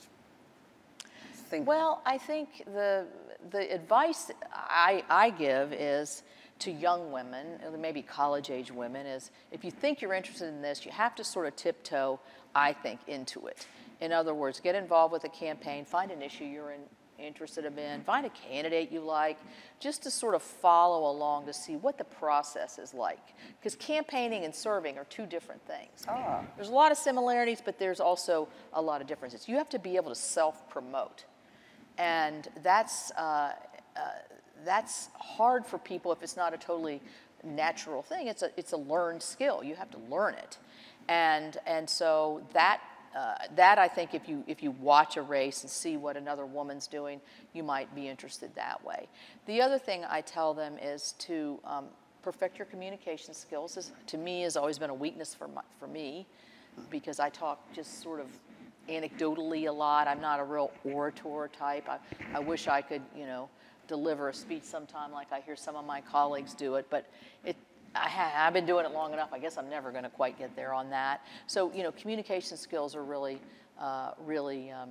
Speaker 1: think
Speaker 2: Well, I think the, the advice I, I give is to young women, maybe college age women, is if you think you're interested in this, you have to sort of tiptoe, I think, into it. In other words, get involved with a campaign, find an issue you're in, interested in, find a candidate you like, just to sort of follow along to see what the process is like. Because campaigning and serving are two different things.
Speaker 1: Ah.
Speaker 2: There's a lot of similarities, but there's also a lot of differences. You have to be able to self promote. And that's, uh, uh, that's hard for people if it's not a totally natural thing. It's a, it's a learned skill. You have to learn it. And, and so that, uh, that I think if you, if you watch a race and see what another woman's doing, you might be interested that way. The other thing I tell them is to um, perfect your communication skills. To me, has always been a weakness for, my, for me because I talk just sort of anecdotally a lot. I'm not a real orator type. I, I wish I could, you know, deliver a speech sometime like I hear some of my colleagues do it, but it, I ha- I've been doing it long enough. I guess I'm never going to quite get there on that. So, you know, communication skills are really, uh, really um,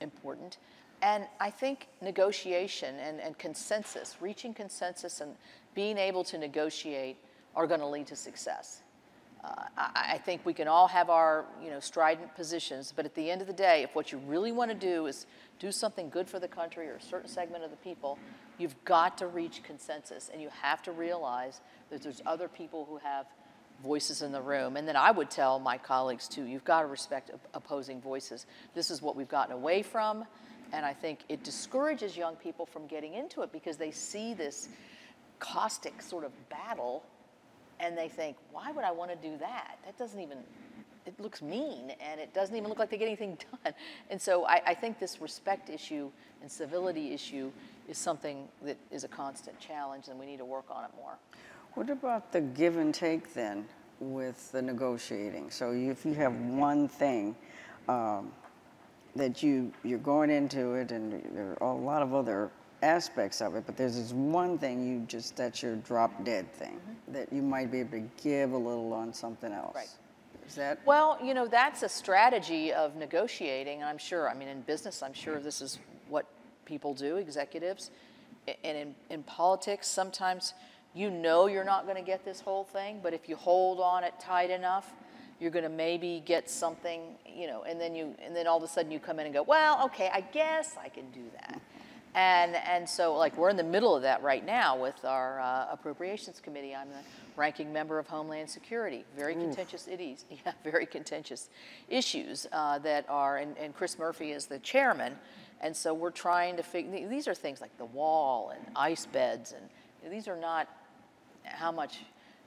Speaker 2: important. And I think negotiation and, and consensus, reaching consensus and being able to negotiate are going to lead to success. Uh, I, I think we can all have our, you know, strident positions, but at the end of the day, if what you really want to do is do something good for the country or a certain segment of the people, you've got to reach consensus, and you have to realize that there's other people who have voices in the room. And then I would tell my colleagues too, you've got to respect op- opposing voices. This is what we've gotten away from, and I think it discourages young people from getting into it because they see this caustic sort of battle and they think, why would I want to do that? That doesn't even, it looks mean and it doesn't even look like they get anything done. And so I, I think this respect issue and civility issue is something that is a constant challenge and we need to work on it more.
Speaker 1: What about the give and take then with the negotiating? So you- if you have one thing um, that you you're going into it, and there are a lot of other aspects of it, but there's this one thing you just that's your drop dead thing that you might be able to give a little on something else.
Speaker 2: Right.
Speaker 1: Is that
Speaker 2: Well, you know, that's a strategy of negotiating. I'm sure, I mean, in business, I'm sure this is what people do, executives. And in, in politics, sometimes you know you're not going to get this whole thing, but if you hold on it tight enough, you're going to maybe get something, you know, and then you, and then all of a sudden you come in and go, well, okay, I guess I can do that. And, and so, like, we're in the middle of that right now with our uh, Appropriations Committee. I'm the ranking member of Homeland Security. Very contentious issues, yeah, very contentious issues uh, that are, and, and Chris Murphy is the chairman. And so we're trying to figure, these are things like the wall and ICE beds, and these are not how much,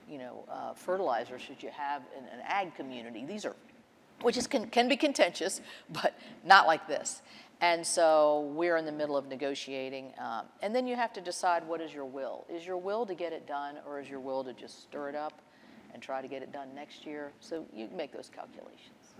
Speaker 2: you know, uh, fertilizer should you have in an ag community. These are which is can, can be contentious, but not like this. And so we're in the middle of negotiating, um, and then you have to decide what is your will. Is your will to get it done, or is your will to just stir it up and try to get it done next year? So you can make those calculations.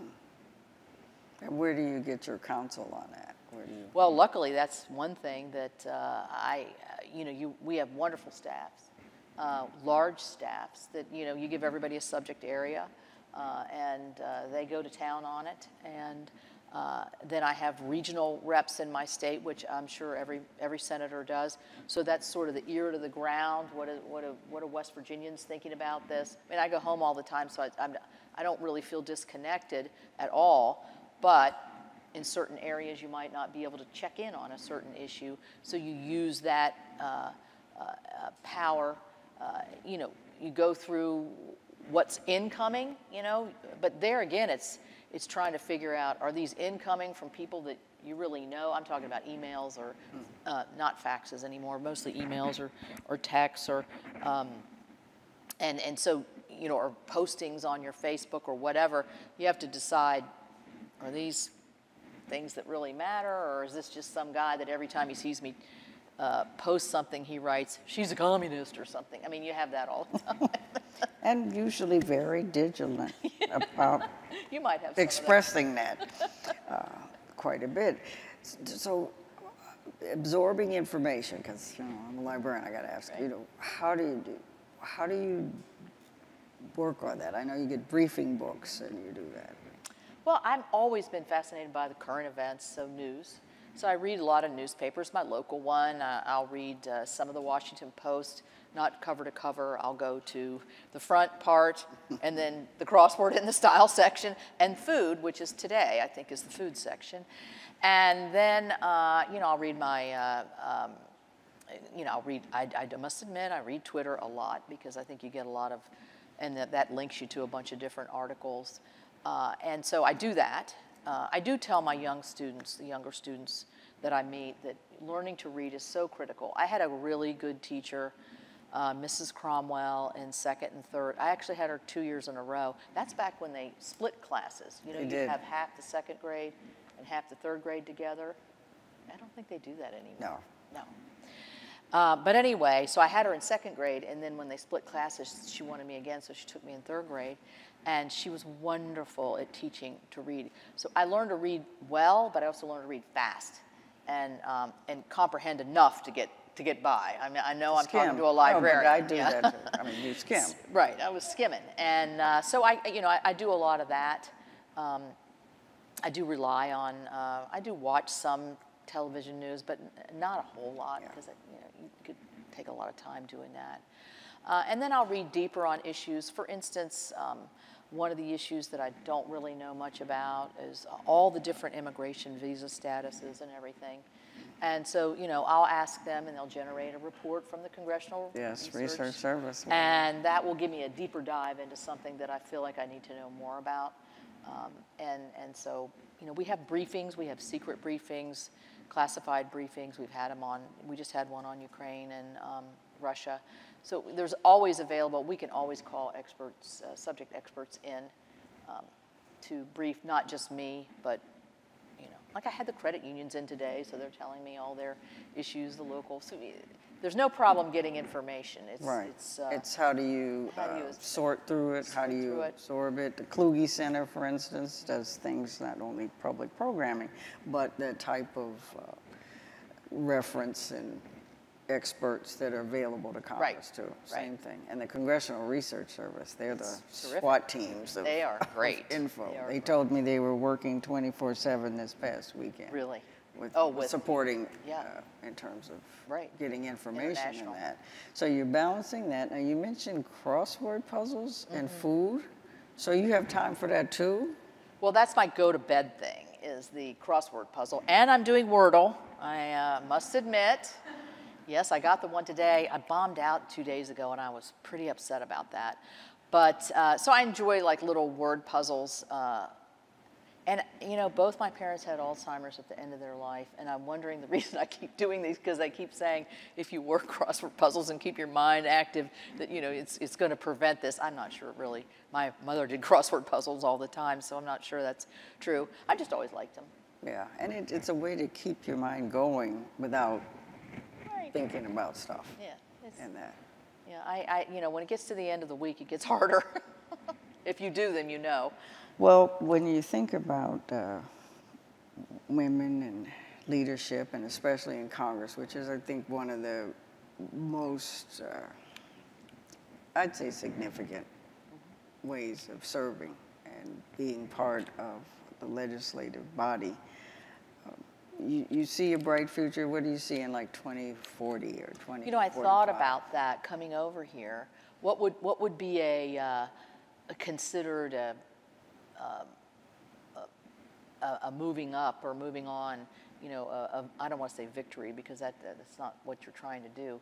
Speaker 1: and where do you get your counsel on that? Where do you?
Speaker 2: Well, luckily, that's one thing that uh, I, uh, you know, you, we have wonderful staffs, uh, large staffs that, you know, you give everybody a subject area uh, and uh, they go to town on it. And uh, then I have regional reps in my state, which I'm sure every, every senator does. So that's sort of the ear to the ground. What are, what are, what are West Virginians thinking about this? I mean, I go home all the time, so I, I'm, I don't really feel disconnected at all. But in certain areas you might not be able to check in on a certain issue so you use that uh, uh, uh, power uh, you know you go through what's incoming you know but there again it's it's trying to figure out are these incoming from people that you really know i'm talking about emails or uh, not faxes anymore mostly emails or or texts or um, and and so you know or postings on your facebook or whatever you have to decide are these things that really matter, or is this just some guy that every time he sees me uh, post something, he writes, she's a communist or something? I mean, you have that all the time.
Speaker 1: And usually very vigilant about
Speaker 2: you might have some of that.
Speaker 1: expressing that uh, quite a bit. So, absorbing information, because you know I'm a librarian. I got to ask you know how do you do how do you work on that? I know you get briefing books and you do that.
Speaker 2: Well, I've always been fascinated by the current events, so news. So I read a lot of newspapers, my local one. Uh, I'll read uh, some of the Washington Post, not cover to cover. I'll go to the front part and then the crossword in the style section and food, which is today, I think, is the food section. And then, uh, you know, I'll read my, uh, um, you know, I'll read, I, I must admit, I read Twitter a lot because I think you get a lot of, and that, that links you to a bunch of different articles. Uh, and so I do that. Uh, I do tell my young students, the younger students that I meet, that learning to read is so critical. I had a really good teacher, uh, Mrs. Cromwell, in second and third. I actually had her two years in a row. That's back when they split classes. You know, you
Speaker 1: did.
Speaker 2: have half the second grade and half the third grade together. I don't think they do that anymore.
Speaker 1: No.
Speaker 2: No. Uh, but anyway, so I had her in second grade, and then when they split classes, she wanted me again, so she took me in third grade. And she was wonderful at teaching to read. So I learned to read well, but I also learned to read fast and, um, and comprehend enough to get, to get by. I mean, I know I'm talking to a
Speaker 1: Oh,
Speaker 2: librarian.
Speaker 1: but I do
Speaker 2: yeah.
Speaker 1: that too. I mean, you skim.
Speaker 2: Right, I was skimming. And uh, so I, you know, I, I do a lot of that. Um, I do rely on, uh, I do watch some television news, but not a whole lot
Speaker 1: Yeah.
Speaker 2: because you, know, you could take a lot of time doing that. Uh, and then I'll read deeper on issues. For instance, um, one of the issues that I don't really know much about is all the different immigration visa statuses and everything. And so, you know, I'll ask them and they'll generate a report from the Congressional
Speaker 1: Yes, Research Service.
Speaker 2: and that will give me a deeper dive into something that I feel like I need to know more about. Um, and, and so, you know, we have briefings, we have secret briefings, classified briefings. We've had them on, we just had one on Ukraine and um, Russia. So there's always available, we can always call experts, uh, subject experts in um, to brief not just me, but like I had the credit unions in today, so they're telling me all their issues, the local. So eh, there's no problem getting information. It's,
Speaker 1: Right.
Speaker 2: It's, uh,
Speaker 1: It's how do you
Speaker 2: how do you
Speaker 1: uh, sort through it? How do you
Speaker 2: it.
Speaker 1: absorb it? The Kluge Center, for instance, does things not only public programming, but the type of uh, reference and experts that are available to Congress too.
Speaker 2: right.
Speaker 1: Same thing. And the Congressional Research Service, they're the
Speaker 2: terrific.
Speaker 1: SWAT teams of,
Speaker 2: They are
Speaker 1: of
Speaker 2: great.
Speaker 1: info.
Speaker 2: They are
Speaker 1: They
Speaker 2: great.
Speaker 1: told me they were working 24/7 this past weekend.
Speaker 2: really.
Speaker 1: with,
Speaker 2: Oh,
Speaker 1: with supporting
Speaker 2: yeah.
Speaker 1: uh, in terms of
Speaker 2: Right.
Speaker 1: getting information in
Speaker 2: International.
Speaker 1: that. So you're balancing that. Now you mentioned crossword puzzles and
Speaker 2: Mm-hmm.
Speaker 1: food. So you have time for that too?
Speaker 2: Well, that's my go to bed thing is the crossword puzzle, and I'm doing Wordle. I uh, must admit. Yes, I got the one today. I bombed out two days ago, and I was pretty upset about that. But uh, so I enjoy like little word puzzles. Uh, and you know, both my parents had Alzheimer's at the end of their life, and I'm wondering the reason I keep doing these because I keep saying if you work crossword puzzles and keep your mind active, that you know it's it's going to prevent this. I'm not sure really. My mother did crossword puzzles all the time, so I'm not sure that's true. I just always liked them.
Speaker 1: Yeah, and it, it's a way to keep your mind going without. Thinking about stuff
Speaker 2: Yeah. It's,
Speaker 1: and that.
Speaker 2: yeah. I, I you know when it gets to the end of the week, it gets harder. if you do them, you know.
Speaker 1: Well, when you think about uh, women and leadership, and especially in Congress, which is, I think, one of the most, uh, I'd say, significant ways of serving and being part of the legislative body, you, you see a bright future. What do you see in like 2040 or 20?
Speaker 2: You know, I thought about that coming over here. What would what would be a, uh, a considered a, um, a, a, a moving up or moving on? You know, a, I don't want to say victory because that that's not what you're trying to do.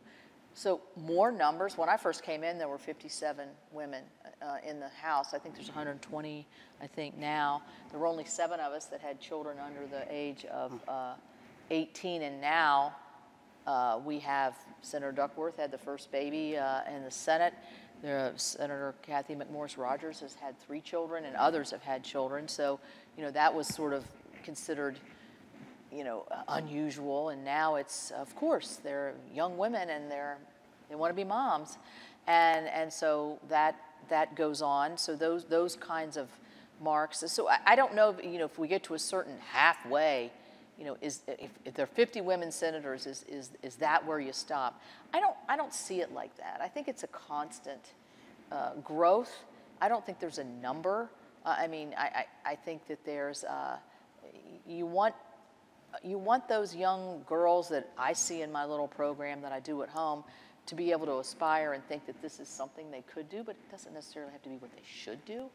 Speaker 2: So more numbers. When I first came in, there were 57 women uh, in the House. I think there's 120. I think now there were only seven of us that had children under the age of uh, 18, and now uh, we have Senator Duckworth had the first baby uh, in the Senate. There, Senator Cathy McMorris Rodgers has had three children, and others have had children. So, you know, that was sort of considered, you know, unusual. And now it's, of course, they're young women and they're they want to be moms, and and so that that goes on. So those those kinds of marks. So I, I don't know, if, you know, if we get to a certain halfway you know, is if, if there are 50 women senators, is, is, is that where you stop? I don't, I don't see it like that. I think it's a constant uh, growth. I don't think there's a number. Uh, I mean, I, I, I think that there's, uh, you want, you want those young girls that I see in my little program that I do at home to be able to aspire and think that this is something they could do, but it doesn't necessarily have to be what they should do,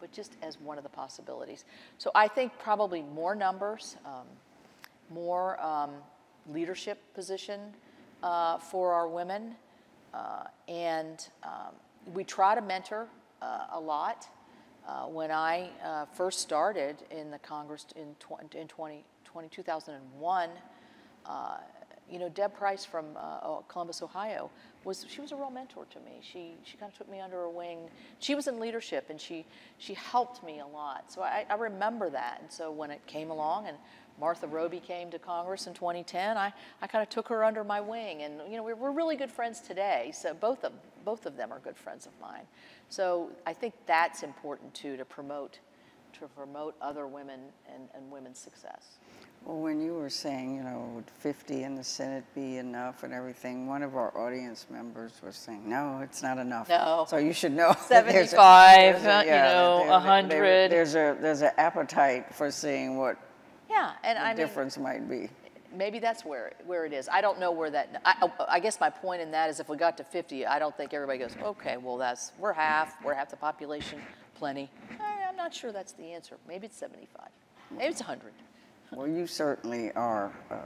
Speaker 2: but just as one of the possibilities. So I think probably more numbers, um, more um, leadership position uh, for our women, uh, and um, we try to mentor uh, a lot. Uh, when I uh, first started in the Congress in, tw- in 20, 20, 2001, uh, you know, Deb Pryce from uh, Columbus, Ohio, was she was a real mentor to me. She she kind of took me under her wing. She was in leadership and she she helped me a lot. So I, I remember that. And so when it came along and Martha Roby came to Congress in 2010, I, I kind of took her under my wing. And you know, we're, we're really good friends today. So both of both of them are good friends of mine. So I think that's important too to promote to promote other women and, and women's success.
Speaker 1: Well, when you were saying, you know, would 50 in the Senate be enough and everything, one of our audience members was saying, no, it's not enough.
Speaker 2: No.
Speaker 1: So you should know. that there's a-
Speaker 2: 75,
Speaker 1: there's a-
Speaker 2: you know,
Speaker 1: there- there-
Speaker 2: 100.
Speaker 1: There's a, there's an appetite for seeing what
Speaker 2: Yeah, and
Speaker 1: the
Speaker 2: I mean,
Speaker 1: difference might be.
Speaker 2: maybe that's where, where it is. I don't know where that, I, I guess my point in that is if we got to 50, I don't think everybody goes, okay, well, that's, we're half, we're half the population, plenty. Eh, I'm not sure that's the answer. Maybe it's 75, maybe it's 100.
Speaker 1: Well, you certainly are a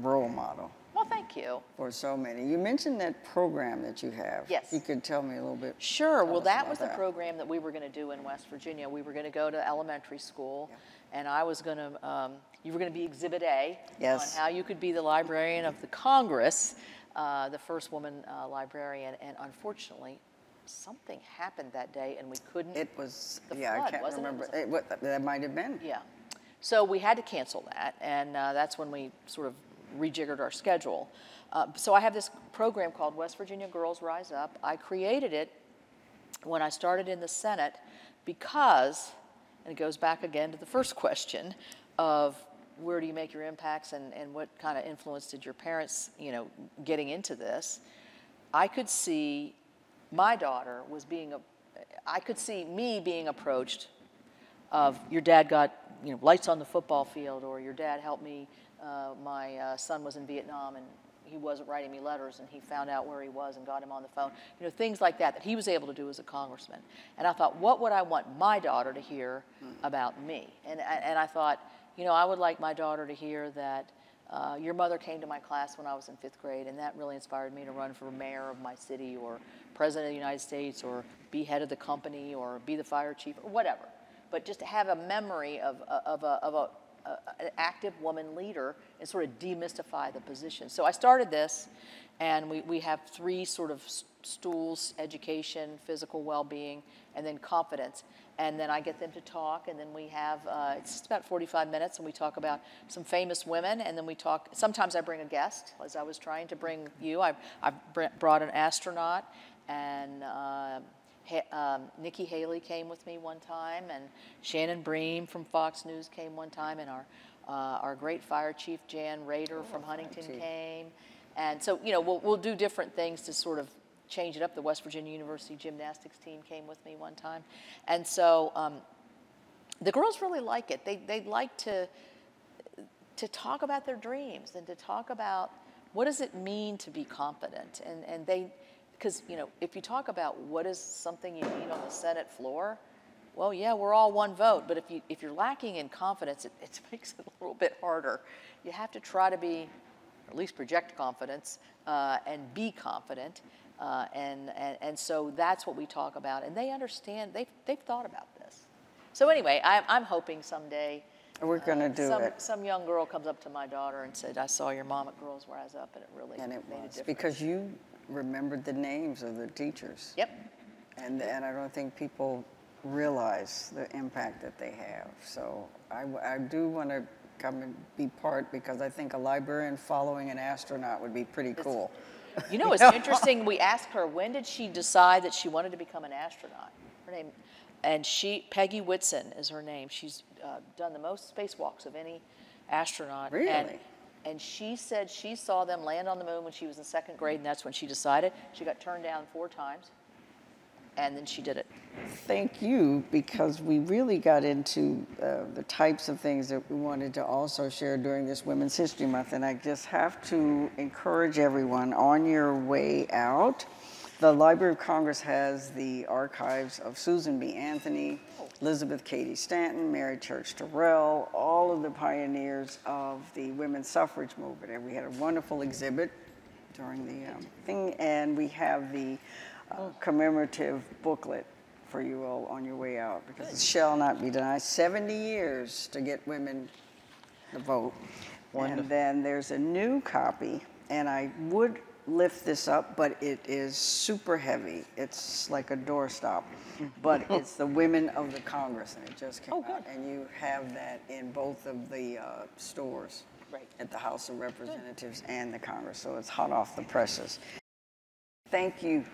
Speaker 1: role model
Speaker 2: Well, thank you.
Speaker 1: for so many. You mentioned that program that you have.
Speaker 2: Yes.
Speaker 1: You could tell me a little bit.
Speaker 2: Sure. Well, that was the program that we were going to do in West Virginia. We were going to go to elementary school, and I was going to, um, you were going to be Exhibit A
Speaker 1: Yes.
Speaker 2: on how you could be the librarian of the Congress, uh, the first woman uh, librarian. And unfortunately, something happened that day, and we couldn't.
Speaker 1: It was,
Speaker 2: The
Speaker 1: yeah, I can't
Speaker 2: wasn't it?
Speaker 1: remember.
Speaker 2: It-
Speaker 1: It, what, that might have been.
Speaker 2: Yeah. So we had to cancel that, and uh, that's when we sort of rejiggered our schedule. Uh, so I have this program called West Virginia Girls Rise Up. I created it when I started in the Senate because, and it goes back again to the first question of where do you make your impacts and, and what kind of influence did your parents, you know, getting into this. I could see my daughter was being, a, I could see me being approached of your dad got you know lights on the football field or your dad helped me uh, my uh, son was in vietnam and he wasn't writing me letters and he found out where he was and got him on the phone. You know things like that that he was able to do as a congressman. And i thought what would i want my daughter to hear about me? And, and i thought you know i would like my daughter to hear that uh, your mother came to my class when I was in fifth grade, and that really inspired me to run for mayor of my city, or president of the United States, or be head of the company, or be the fire chief, or whatever but just to have a memory of, of, a, of a, a, an active woman leader and sort of demystify the position. So I started this, and we, we have three sort of stools education, physical well being, and then confidence. And then I get them to talk, and then we have uh, it's about 45 minutes, and we talk about some famous women, and then we talk. Sometimes I bring a guest, as I was trying to bring you. I, I brought an astronaut, and uh, um, Nikki Haley came with me one time, and Shannon Bream from Fox News came one time, and our uh, our great fire chief Jan Rader from Huntington
Speaker 1: chief.
Speaker 2: came, and so you know we'll we'll do different things to sort of change it up. The West Virginia University gymnastics team came with me one time, and so um, the girls really like it. They they like to to talk about their dreams and to talk about what does it mean to be confident and and they because you know if you talk about what is something you need on the senate floor well yeah we're all one vote. But if you if you're lacking in confidence it, it makes it a little bit harder. You have to try to be at least project confidence uh, and be confident uh, and, and and so that's what we talk about. And they understand they've, they've thought about this. So anyway I'm, I'm hoping someday
Speaker 1: We're going to do
Speaker 2: some,
Speaker 1: it.
Speaker 2: some young girl comes up to my daughter and said, I saw your mom at Girls Rise Up, and it really
Speaker 1: And it
Speaker 2: made a
Speaker 1: was.
Speaker 2: difference.
Speaker 1: because you remembered the names of the teachers.
Speaker 2: Yep.
Speaker 1: And, and I don't think people realize the impact that they have. So I, I do want to come and be part because I think a librarian following an astronaut would be pretty cool.
Speaker 2: You know, it's interesting. We asked her, when did she decide that she wanted to become an astronaut? Her name, and she, Peggy Whitson is her name. She's uh, done the most spacewalks of any astronaut.
Speaker 1: Really?
Speaker 2: and she said she saw them land on the moon when she was in second grade, and that's when she decided. She got turned down four times. and then she did it.
Speaker 1: Thank you, because we really got into uh, the types of things that we wanted to also share during this Women's History Month. And I just have to encourage everyone on your way out. The Library of Congress has the archives of Susan B. Anthony, Elizabeth Cady Stanton, Mary Church Terrell, all of the pioneers of the women's suffrage movement. And we had a wonderful exhibit during the um, thing, and we have the uh, commemorative booklet for you all on your way out because it shall not be denied. 70 years to get women the vote. And then there's a new copy, and I would lift this up, but it is super heavy. It's like a doorstop, but it's the Women of the Congress, and it just came
Speaker 2: Oh,
Speaker 1: out. And you have that in both of the uh, stores
Speaker 2: Right.
Speaker 1: at the House of Representatives and the Congress, so it's hot off the presses. Thank you